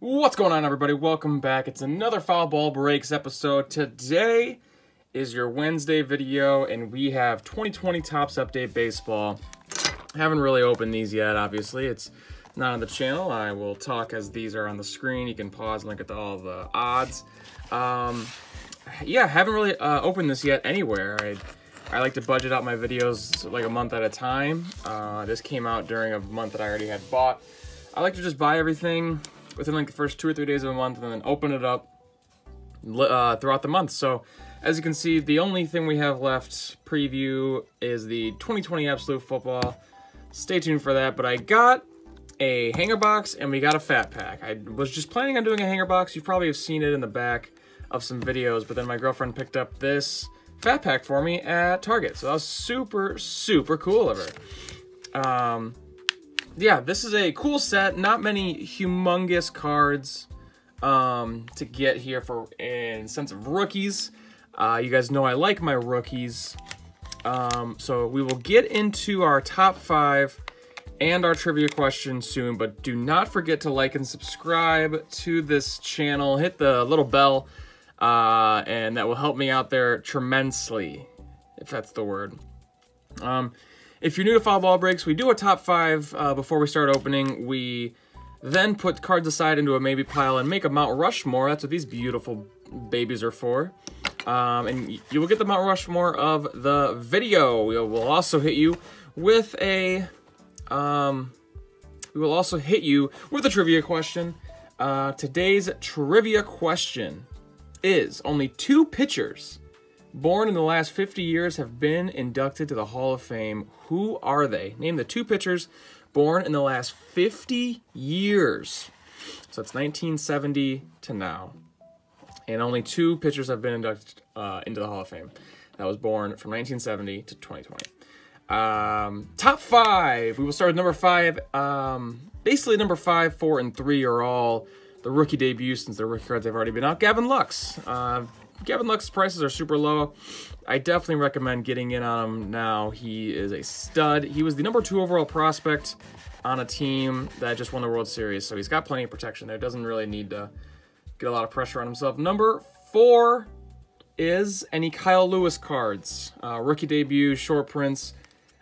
What's going on, everybody? Welcome back. It's another Foul Ball Breaks episode. Today is your Wednesday video, and we have 2020 Topps Update Baseball. Haven't really opened these yet, obviously. It's not on the channel. I will talk as these are on the screen. You can pause and look at all the odds. Um, yeah, haven't really uh, opened this yet anywhere. I, I like to budget out my videos like a month at a time. Uh, this came out during a month that I already had bought. I like to just buy everything within like the first two or three days of the month and then open it up uh, throughout the month. So as you can see, the only thing we have left preview is the 2020 Absolute Football. Stay tuned for that, but I got a hanger box and we got a fat pack. I was just planning on doing a hanger box. You probably have seen it in the back of some videos, but then my girlfriend picked up this fat pack for me at Target. So that was super, super cool of her. Um, yeah, this is a cool set. Not many humongous cards um, to get here for in sense of rookies. Uh, you guys know I like my rookies. Um, so we will get into our top five and our trivia question soon, but do not forget to like and subscribe to this channel. Hit the little bell, uh, and that will help me out there tremendously, if that's the word. Um, if you're new to Foul Ball Breaks, we do a top five uh, before we start opening. We then put cards aside into a maybe pile and make a Mount Rushmore. That's what these beautiful babies are for. Um, and you will get the Mount Rushmore of the video. We will also hit you with a... Um, we will also hit you with a trivia question. Uh, today's trivia question is only two pitchers born in the last 50 years have been inducted to the Hall of Fame. Who are they? Name the two pitchers born in the last 50 years. So it's 1970 to now. And only two pitchers have been inducted uh, into the Hall of Fame. That was born from 1970 to 2020. Um, top five. We will start with number five. Um, basically, number five, four, and three are all the rookie debuts since the rookie cards have already been out. Gavin Lux. Uh, Gavin Lux's prices are super low. I definitely recommend getting in on him now. He is a stud. He was the number two overall prospect on a team that just won the World Series, so he's got plenty of protection there. Doesn't really need to get a lot of pressure on himself. Number four is any Kyle Lewis cards. Uh, rookie debut, short prints.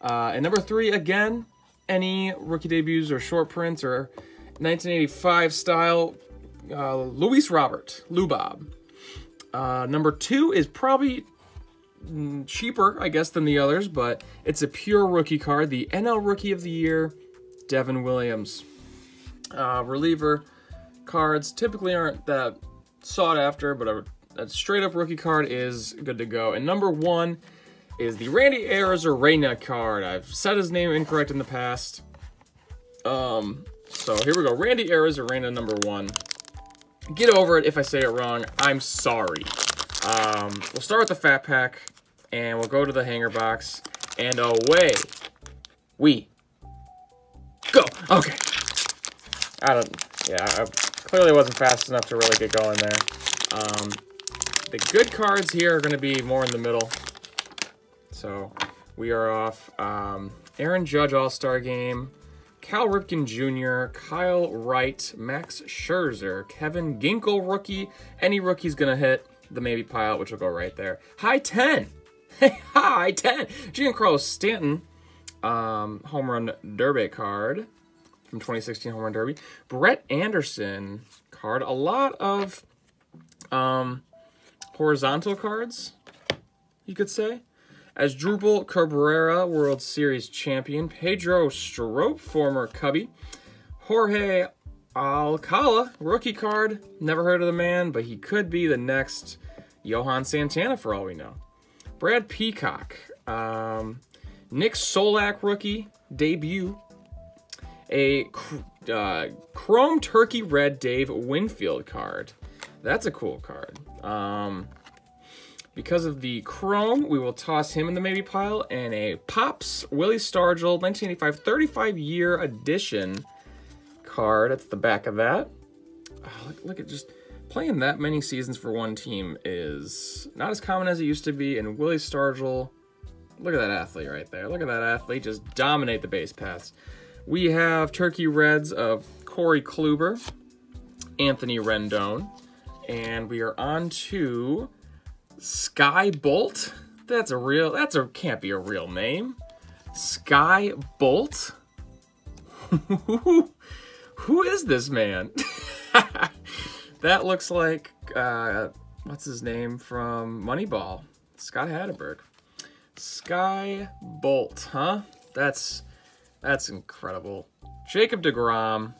Uh, and number three, again, any rookie debuts or short prints or 1985 style uh, Luis Robert, Lubob. Uh, number two is probably mm, cheaper, I guess, than the others, but it's a pure rookie card. The NL Rookie of the Year, Devin Williams. Uh, reliever cards typically aren't that sought after, but a, a, straight up rookie card is good to go. And number one is the Randy Arozarena card. I've said his name incorrect in the past. Um, so here we go. Randy Arozarena number one. Get over it if I say it wrong. I'm sorry. Um, we'll start with the fat pack, and we'll go to the hanger box, and away we go. Okay. I don't, yeah, I clearly wasn't fast enough to really get going there. Um, the good cards here are going to be more in the middle. So we are off um, Aaron Judge All-Star Game, Cal Ripken Jr., Kyle Wright, Max Scherzer, Kevin Ginkel rookie. Any rookie's going to hit the maybe pile, which will go right there. High 10. High 10. Giancarlo Stanton, um, home run derby card from 2016 home run derby. Brett Anderson card. A lot of um, horizontal cards, you could say Asdrubal Cabrera, World Series champion, Pedro Strop, former Cubby, Jorge Alcala, rookie card, never heard of the man, but he could be the next Johan Santana for all we know. Brad Peacock, um, Nick Solak rookie debut, a uh, Chrome Turkey Red Dave Winfield card. That's a cool card. Um, because of the chrome, we will toss him in the maybe pile. And a Pops Willie Stargell 1985 35 year edition card. That's the back of that. Oh, look, look at just playing that many seasons for one team is not as common as it used to be. And Willie Stargell, look at that athlete right there. Look at that athlete just dominate the base paths. We have Turkey Reds of Corey Kluber. Anthony Rendon. And we are on to Skye Bolt. That's a real, that's a, can't be a real name. Skye Bolt? Who is this man? that looks like, uh, what's his name from Moneyball? Scott Hatteberg. Skye Bolt, huh? That's, that's incredible. Jacob DeGrom.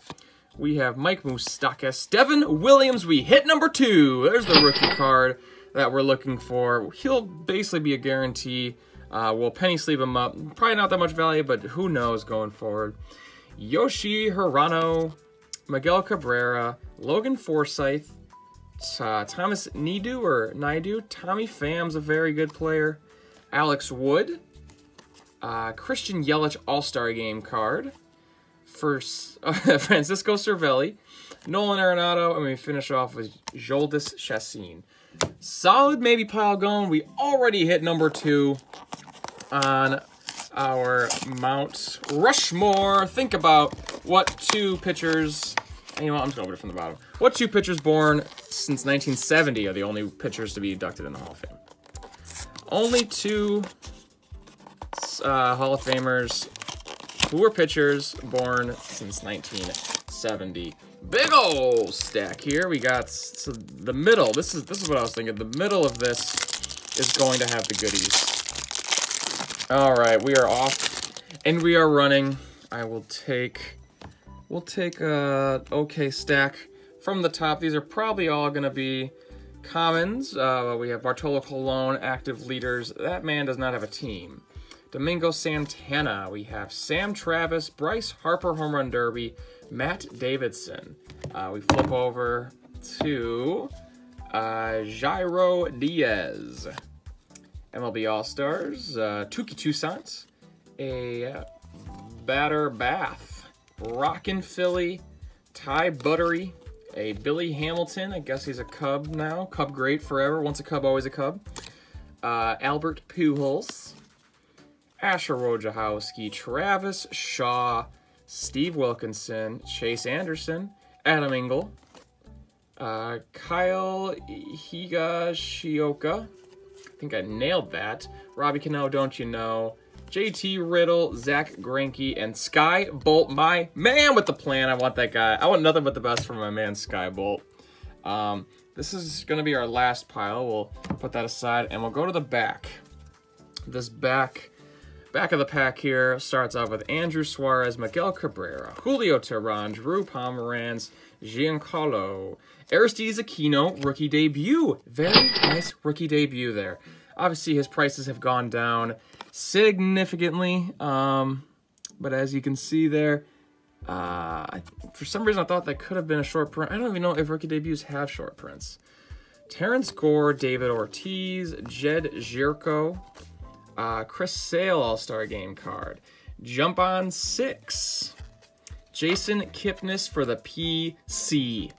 We have Mike Moustakas. Devin Williams, we hit number two. There's the rookie card that we're looking for. He'll basically be a guarantee. Uh, we'll penny sleeve him up. Probably not that much value, but who knows going forward. Yoshi Hirano, Miguel Cabrera, Logan Forsythe, uh, Thomas Nidu or Naidu, Tommy Pham's a very good player, Alex Wood, uh, Christian Yelich All-Star Game card, uh, Francisco Cervelli, Nolan Arenado, and we finish off with Jhoulys Chacin. Solid maybe pile going. We already hit number two on our Mount Rushmore. Think about what two pitchers, you know what, I'm just going to it from the bottom. What two pitchers born since 1970 are the only pitchers to be inducted in the Hall of Fame? Only two uh, Hall of Famers who were pitchers born since 1970. Big old stack here. We got so the middle. This is this is what I was thinking. The middle of this is going to have the goodies. All right, we are off, and we are running. I will take, we'll take a okay stack from the top. These are probably all going to be commons. Uh, we have Bartolo Colon, active leaders. That man does not have a team. Domingo Santana. We have Sam Travis, Bryce Harper, Home Run Derby, Matt Davidson. Uh, we flip over to uh, Jairo Diaz. MLB All-Stars, uh, Touki Toussaint, a Batter Bath, Rockin' Philly, Ty Buttrey, a Billy Hamilton, I guess he's a Cub now, Cub great forever, once a Cub, always a Cub, uh, Albert Pujols, Asher Wojciechowski, Travis Shaw, Steve Wilkinson, Chase Anderson, Adam Engel, uh, Kyle Higashioka, I think I nailed that. Robbie Cano, Don't You Know, JT Riddle, Zack Greinke, and Skye Bolt, my man with the plan. I want that guy. I want nothing but the best for my man Skye Bolt. Um, this is going to be our last pile. We'll put that aside, and we'll go to the back. This back back of the pack here starts off with Andrew Suarez, Miguel Cabrera, Julio Teheran, Drew Pomeranz, Giancarlo, Aristides Aquino, rookie debut. Very nice rookie debut there. Obviously, his prices have gone down significantly. Um, but as you can see there, uh, for some reason I thought that could have been a short print. I don't even know if rookie debuts have short prints. Terrence Gore, David Ortiz, Jed Gyorko, uh, Chris Sale All-Star Game card. Jump on six. Jason Kipnis for the PC.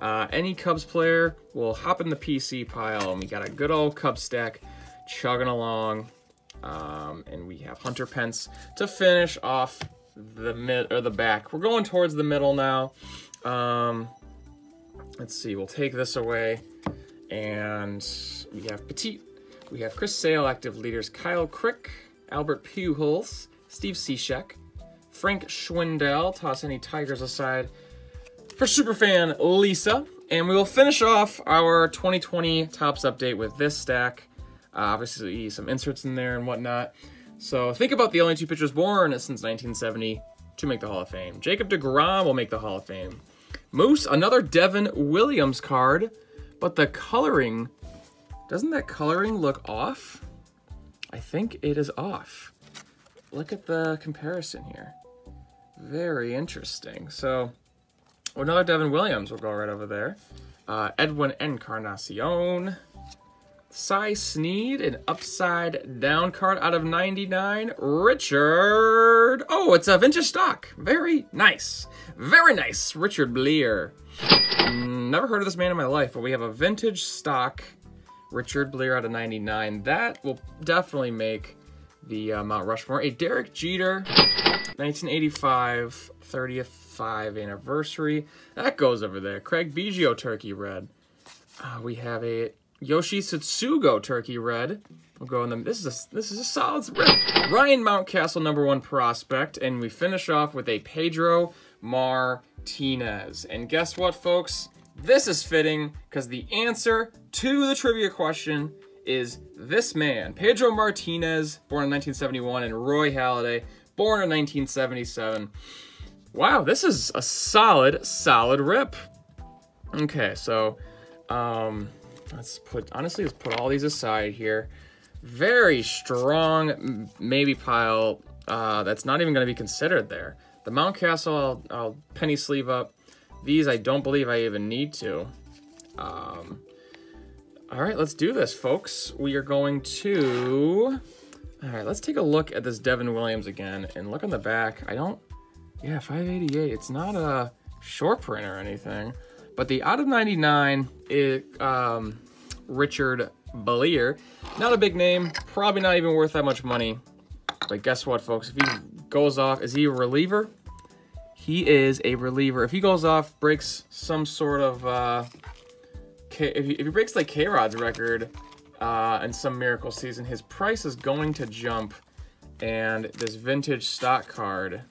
Uh, any Cubs player will hop in the PC pile, and we got a good old Cub stack chugging along. Um, and we have Hunter Pence to finish off the mid or the back. We're going towards the middle now. Um, let's see, we'll take this away. And we have Petit. We have Chris Sale, active leaders, Kyle Crick, Albert Pujols, Steve Cishek, Frank Schwindel, toss any Tigers aside, for Superfan Lisa. And we will finish off our 2020 Topps update with this stack. Uh, obviously, some inserts in there and whatnot. So think about the only two pitchers born since 1970 to make the Hall of Fame. Jacob DeGrom will make the Hall of Fame. Moose, another Devin Williams card, but the coloring, doesn't that coloring look off? I think it is off. Look at the comparison here. Very interesting. So another Devin Williams will go right over there. Uh, Edwin Encarnacion. Cy Sneed, an upside down card out of 99. Richard. Oh, it's a vintage stock. Very nice. Very nice. Richard Bleier. Never heard of this man in my life, but we have a vintage stock Richard Bleier out of 99. That will definitely make the uh, Mount Rushmore. A Derek Jeter, 1985, 30th 5 anniversary. That goes over there. Craig Biggio Turkey Red. Uh, we have a Yoshi Tsutsugo Turkey Red. We'll go in them. This is a this is a solid red. Ryan Mountcastle number one prospect, and we finish off with a Pedro Martinez. And guess what, folks? This is fitting because the answer to the trivia question is this man, Pedro Martinez, born in 1971, and Roy Halladay, born in 1977. Wow, this is a solid, solid rip. Okay, so um, let's put, honestly, let's put all these aside here. Very strong maybe pile uh, that's not even going to be considered there. The Mountcastle, I'll, I'll penny sleeve up. These I don't believe I even need to. Um, all right, let's do this, folks. We are going to... All right, let's take a look at this Devin Williams again and look on the back. I don't... Yeah, 588. It's not a short print or anything. But the out of 99, it, um, Richard Bleier. Not a big name. Probably not even worth that much money. But guess what, folks? If he goes off, is he a reliever? He is a reliever. If he goes off, breaks some sort of... Uh, if, he, if he breaks like K-Rod's record uh, in some miracle season, his price is going to jump. And this vintage stock card,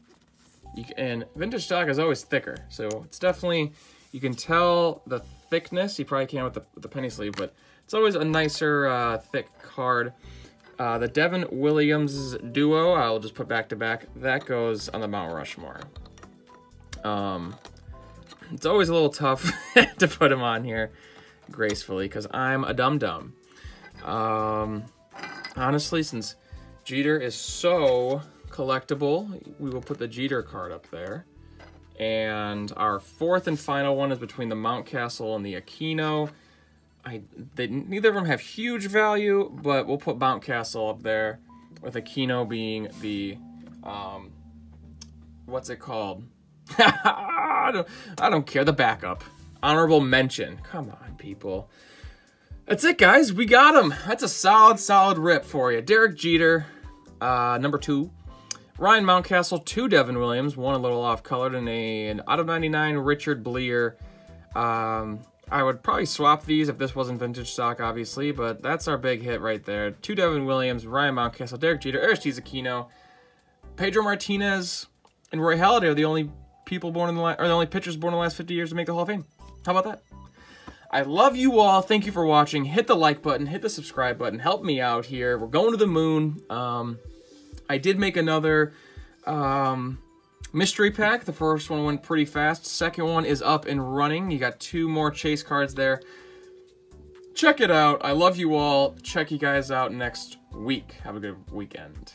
you can, and vintage stock is always thicker, so it's definitely you can tell the thickness. You probably can with the, with the penny sleeve, but it's always a nicer uh, thick card. Uh, the Devin Williams duo, I'll just put back to back. That goes on the Mount Rushmore. Um, it's always a little tough to put him on here gracefully because I'm a dum dum. Um, honestly, since Jeter is so collectible, we will put the Jeter card up there. And our fourth and final one is between the Mountcastle and the Aquino. I they, neither of them have huge value, but we'll put Mountcastle up there with Aquino being the um, what's it called? I, don't, I don't care. The backup. Honorable mention. Come on, people. That's it, guys. We got him. That's a solid, solid rip for you. Derek Jeter, uh, number two. Ryan Mountcastle, two Devin Williams, one a little off-colored, and a, an out of 99 Richard Bleier. Um, I would probably swap these if this wasn't vintage stock, obviously, but that's our big hit right there. Two Devin Williams, Ryan Mountcastle, Derek Jeter, Aristides Aquino, Pedro Martinez, and Roy Halladay are the only people born in the or the only pitchers born in the last 50 years to make the Hall of Fame. How about that? I love you all. Thank you for watching. Hit the like button. Hit the subscribe button. Help me out here. We're going to the moon. Um, I did make another um, mystery pack. The first one went pretty fast. Second one is up and running. You got two more chase cards there. Check it out. I love you all. Check you guys out next week. Have a good weekend.